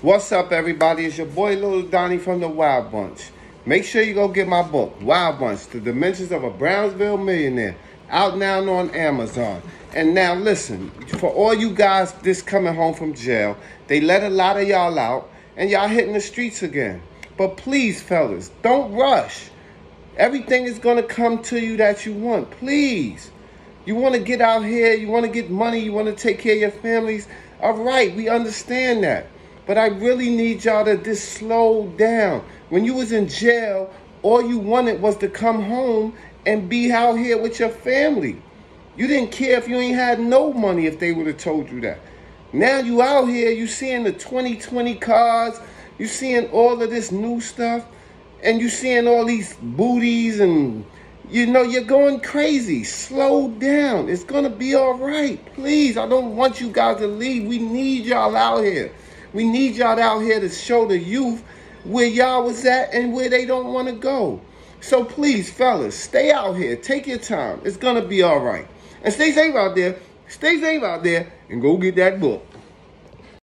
What's up, everybody? It's your boy Little Donnie from the Wild Bunch. Make sure you go get my book, Wild Bunch: The Dimensions of a Brownsville Millionaire, out now on Amazon. And now listen, for all you guys this coming home from jail, they let a lot of y'all out, and y'all hitting the streets again. But please, fellas, don't rush. Everything is gonna come to you that you want. Please. You want to get out here, you want to get money, you want to take care of your families. All right, we understand that. But I really need y'all to just slow down. When you was in jail, all you wanted was to come home and be out here with your family. You didn't care if you ain't had no money if they would have told you that. Now you out here, you seeing the 2020 cars, you seeing all of this new stuff, and you seeing all these booties and you know you're going crazy. Slow down. It's gonna be all right. Please, I don't want you guys to leave. We need y'all out here. We need y'all out here to show the youth where y'all was at and where they don't want to go. So please, fellas, stay out here. Take your time. It's going to be all right. And stay safe out there. Stay safe out there and go get that book.